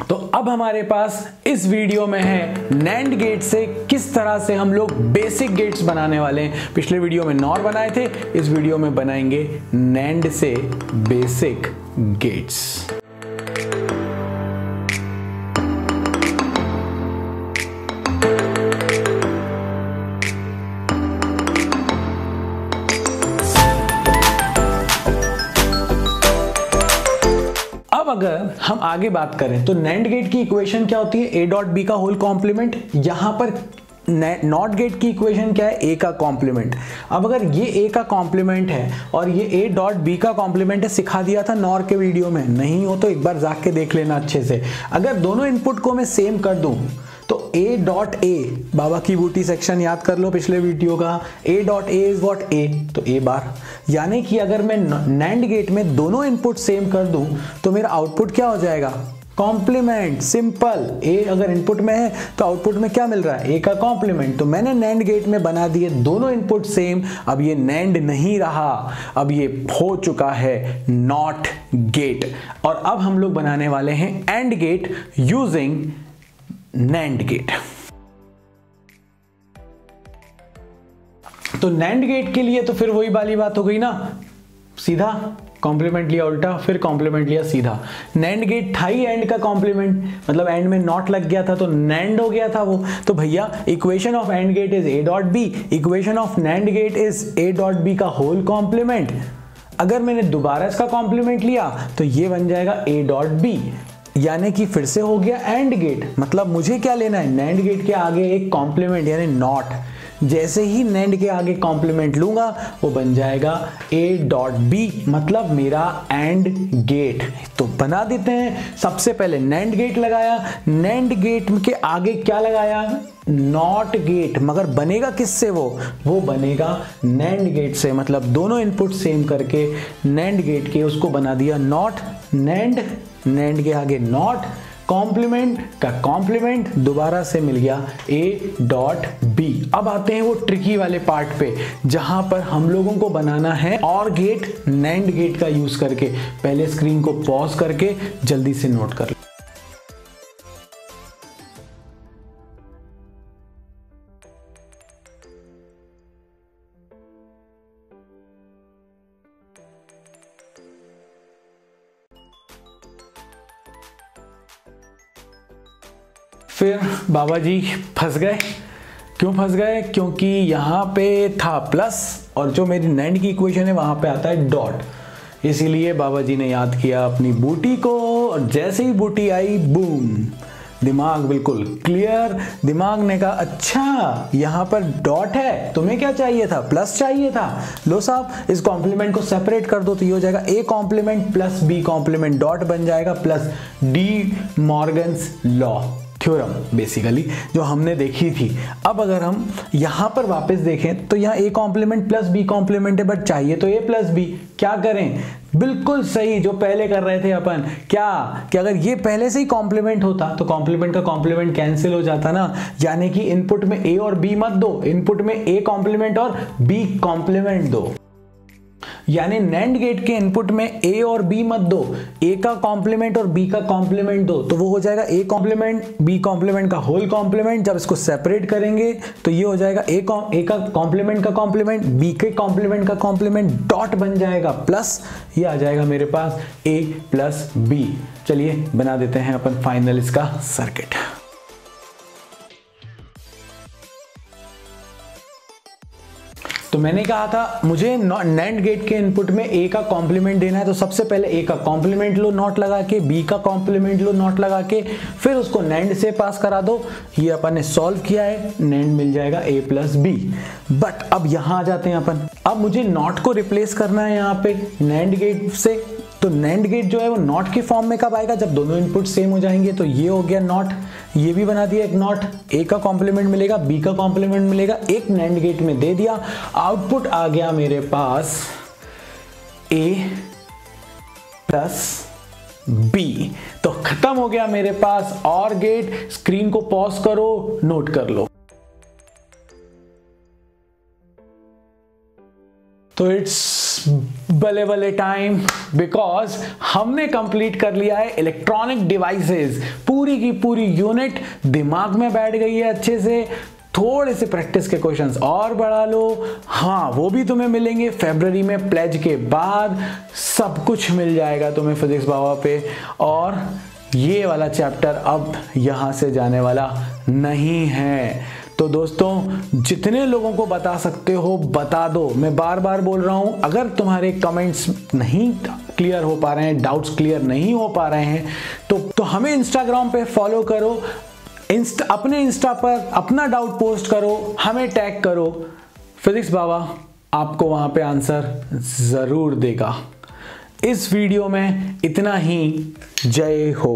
तो अब हमारे पास इस वीडियो में है नैंड गेट से किस तरह से हम लोग बेसिक गेट्स बनाने वाले हैं। पिछले वीडियो में नॉर बनाए थे, इस वीडियो में बनाएँगे नैंड से बेसिक गेट्स अब अगर हम आगे बात करें तो नैंड गेट की इक्वेशन क्या होती है? ए डॉट बी का होल कॉम्प्लीमेंट यहाँ पर नॉट गेट की इक्वेशन क्या है? ए का कॉम्प्लीमेंट अब अगर ये ए का कॉम्प्लीमेंट है और ये ए डॉट बी का कॉम्प्लीमेंट है, सिखा दिया था नॉर के वीडियो में, नहीं हो तो एक बार जाके देख लेना अच्छे से। अगर दोनों इनपुट को मैं सेम कर दूँ a डॉट ए बाबा की बूटी सेक्शन याद कर लो पिछले वीडियो का। A dot A is what a. तो a बार यानी कि अगर मैं नैंड गेट में दोनों इनपुट सेम कर दूँ तो मेरा आउटपुट क्या हो जाएगा? कॉम्प्लीमेंट सिंपल ए अगर इनपुट में है तो आउटपुट में क्या मिल रहा है? ए का कॉम्प्लीमेंट तो मैंने नैंड गेट में बना दिए दोनों इनपुट सेम अब ये नैंड नहीं रहा. अब ये हो चुका है नॉट गेट और अब हम लोग बनाने वाले हैं and gate using NAND gate तो नैंड गेट के लिए तो फिर वही वाली बात हो गई ना। सीधा कॉम्प्लीमेंट लिया उल्टा, फिर कॉम्प्लीमेंट लिया सीधा। नैंड गेट था ही एंड का कॉम्प्लीमेंट मतलब एंड में नॉट लग गया था तो नैंड हो गया था वो। तो भैया equation of AND gate is A dot B equation of NAND gate is A dot B का होल कॉम्प्लीमेंट अगर मैंने दोबारा इसका कॉम्प्लीमेंट लिया तो ये बन जाएगा ए डॉट बी यानी कि फिर से हो गया एंड गेट। मतलब मुझे क्या लेना है? नैंड गेट के आगे एक कॉम्प्लीमेंट यानी नॉट जैसे ही नैंड के आगे कॉम्प्लीमेंट लूँगा, वो बन जाएगा ए डॉट बी मतलब मेरा एंड गेट तो बना देते हैं। सबसे पहले नैंड गेट लगाया। नैंड गेट के आगे क्या लगाया? नॉट गेट मगर बनेगा किससे वो? वो बनेगा नैंड गेट से। मतलब दोनों इनपुट सेम करके नैंड गेट के उसको बना दिया नॉट नैंड नैंड के आगे नॉट कॉम्प्लीमेंट का कॉम्प्लीमेंट दोबारा से मिल गया ए डॉट बी अब आते हैं वो ट्रिकी वाले पार्ट पे, जहाँ पर हम लोगों को बनाना है और गेट नैंड गेट का यूज़ करके। पहले स्क्रीन को पॉज करके जल्दी से नोट कर फिर बाबा जी फंस गए। क्यों फंस गए? क्योंकि यहाँ पे था प्लस और जो मेरी नैंड की इक्वेशन है, वहाँ पे आता है डॉट इसीलिए बाबा जी ने याद किया अपनी बूटी को और जैसे ही बूटी आई बूम दिमाग बिल्कुल क्लियर दिमाग ने कहा अच्छा यहाँ पर डॉट है। तुम्हें क्या चाहिए था? प्लस चाहिए था? लो साहब, इस कॉम्प्लीमेंट को सेपरेट कर दो तो ये हो जाएगा A complement plus B complement dot बन जाएगा plus De Morgan's law theorem basically जो हमने देखी थी। अब अगर हम यहाँ पर वापस देखें तो यहाँ A complement plus B complement है बट चाहिए तो ए प्लस बी क्या करें? बिल्कुल सही, जो पहले कर रहे थे अपन। क्या? कि अगर ये पहले से ही कॉम्प्लीमेंट होता तो कॉम्प्लीमेंट का कॉम्प्लीमेंट कैंसिल हो जाता ना। यानी कि इनपुट में ए और बी मत दो। इनपुट में ए कॉम्प्लीमेंट और बी कॉम्प्लीमेंट दो। यानी नैंड गेट के इनपुट में ए और बी मत दो। ए का कॉम्प्लीमेंट और बी का कॉम्प्लीमेंट दो। तो वो हो जाएगा ए कॉम्प्लीमेंट बी कॉम्प्लीमेंट का होल कॉम्प्लीमेंट जब इसको सेपरेट करेंगे तो ये हो जाएगा ए ए का कॉम्प्लीमेंट का कॉम्प्लीमेंट बी के कॉम्प्लीमेंट का कॉम्प्लीमेंट डॉट बन जाएगा। प्लस ये आ जाएगा मेरे पास ए प्लस बी चलिए बना देते हैं अपन फाइनल इसका सर्किट तो मैंने कहा था, मुझे नैंड गेट के इनपुट में ए का कॉम्प्लीमेंट देना है तो सबसे पहले ए का कॉम्प्लीमेंट लो नॉट लगा के बी का कॉम्प्लीमेंट लो नॉट लगा के, फिर उसको नैंड से पास करा दो। ये अपन ने सॉल्व किया है नैंड मिल जाएगा ए प्लस बी बट अब यहाँ आ जाते हैं अपन। अब मुझे नॉट को रिप्लेस करना है यहाँ पे नैंड गेट से। तो नैंड गेट जो है वो नॉट के फॉर्म में कब आएगा? जब दोनों इनपुट सेम हो जाएँगे तो ये हो गया नॉट ये भी बना दिया एक नॉट ए का कॉम्प्लीमेंट मिलेगा बी का कॉम्प्लीमेंट मिलेगा, एक नैंड गेट में दे दिया। आउटपुट आ गया मेरे पास ए प्लस बी तो खत्म हो गया मेरे पास और गेट स्क्रीन को पॉज करो नोट कर लो। तो इट्स बले बले टाइम बिकॉज़ हमने कंप्लीट कर लिया है इलेक्ट्रॉनिक डिवाइसेस पूरी की पूरी यूनिट दिमाग में बैठ गई है अच्छे से। थोड़े से प्रैक्टिस के क्वेश्चंस और बढ़ा लो। हाँ वो भी तुम्हें मिलेंगे फेबररी में प्लेज के बाद। सब कुछ मिल जाएगा तुम्हें फिजिक्स बाबा पे। और ये वाला चैप्टर अब यहाँ से जाने वाला नहीं है। तो दोस्तों, जितने लोगों को बता सकते हो, बता दो। मैं बार बार बोल रहा हूँ, अगर तुम्हारे कमेंट्स नहीं क्लियर हो पा रहे हैं डाउट्स क्लियर नहीं हो पा रहे हैं तो तो हमें इंस्टाग्राम पे फॉलो करो। इंस्ट अपने इंस्टा पर अपना डाउट पोस्ट करो, हमें टैग करो। फिजिक्स बाबा आपको वहाँ पे आंसर ज़रूर देगा। इस वीडियो में इतना ही। जय हो।